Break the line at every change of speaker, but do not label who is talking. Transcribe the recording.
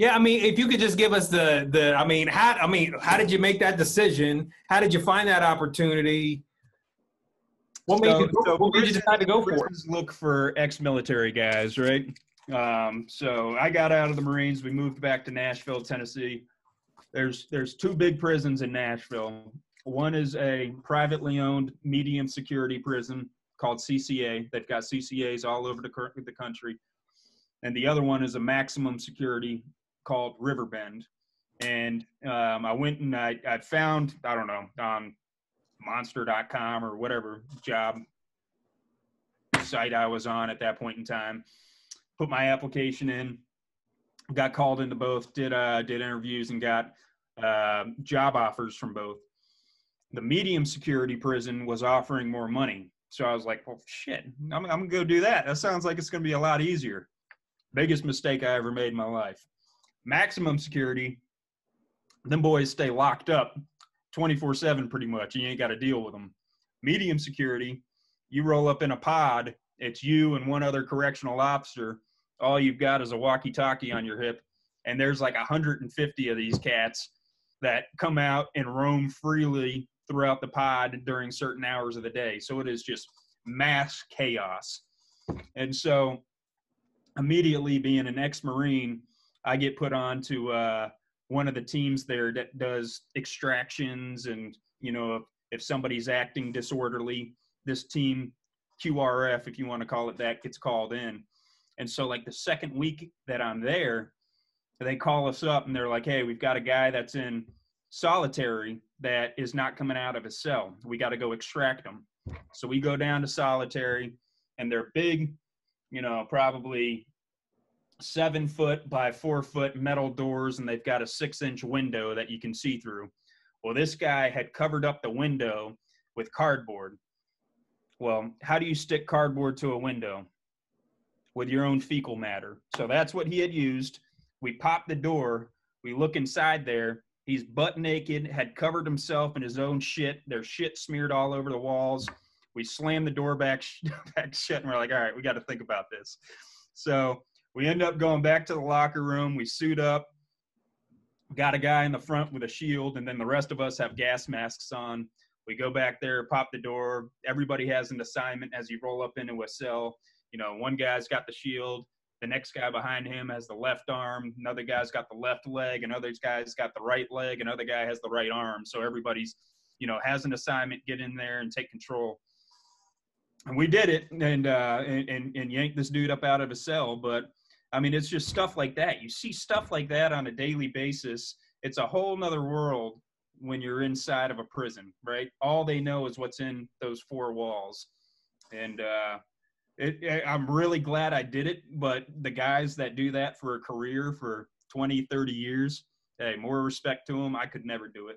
Yeah, I mean, if you could just give us the the, I mean, how I mean, how did you make that decision? How did you find that opportunity? What made,
So-
you,
so
what made you decide to go for it?
Look for ex-military guys, right? Um, so I got out of the Marines. We moved back to Nashville, Tennessee. There's there's two big prisons in Nashville. One is a privately owned medium security prison called CCA. They've got CCAs all over the, the country, and the other one is a maximum security called Riverbend. And um, I went and I, I found I don't know on Monster.com or whatever job site I was on at that point in time. Put my application in, got called into both, did uh, did interviews, and got uh, job offers from both. The medium security prison was offering more money, so I was like, "Well, shit, I'm, I'm gonna go do that. That sounds like it's gonna be a lot easier." Biggest mistake I ever made in my life. Maximum security, them boys stay locked up 24 7 pretty much. And you ain't got to deal with them. Medium security, you roll up in a pod, it's you and one other correctional officer. All you've got is a walkie talkie on your hip, and there's like 150 of these cats that come out and roam freely throughout the pod during certain hours of the day. So it is just mass chaos. And so, immediately being an ex Marine, I get put on to uh, one of the teams there that does extractions and you know if, if somebody's acting disorderly this team qrf if you want to call it that gets called in. And so like the second week that i'm there they call us up and they're like hey we've got a guy that's in solitary that is not coming out of his cell. We got to go extract him. So we go down to solitary and they're big you know probably seven foot by four foot metal doors and they've got a six inch window that you can see through. Well, this guy had covered up the window with cardboard. Well, how do you stick cardboard to a window? With your own fecal matter. So that's what he had used. We pop the door, we look inside there. He's butt naked, had covered himself in his own shit. There's shit smeared all over the walls. We slam the door back, back shut and we're like, all right, we got to think about this. So we end up going back to the locker room. We suit up, got a guy in the front with a shield, and then the rest of us have gas masks on. We go back there, pop the door. Everybody has an assignment as you roll up into a cell. You know, one guy's got the shield. The next guy behind him has the left arm. Another guy's got the left leg. Another guy's got the right leg. Another guy has the right arm. So everybody's, you know, has an assignment. Get in there and take control. And we did it, and uh, and, and and yanked this dude up out of a cell. But I mean, it's just stuff like that. You see stuff like that on a daily basis. It's a whole nother world when you're inside of a prison, right? All they know is what's in those four walls. And uh, it, I'm really glad I did it. But the guys that do that for a career for 20, 30 years, hey, more respect to them. I could never do it.